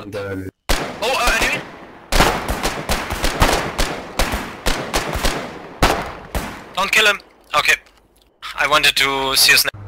Uh, oh, uh, enemy! Don't kill him. Okay. I wanted to see his name.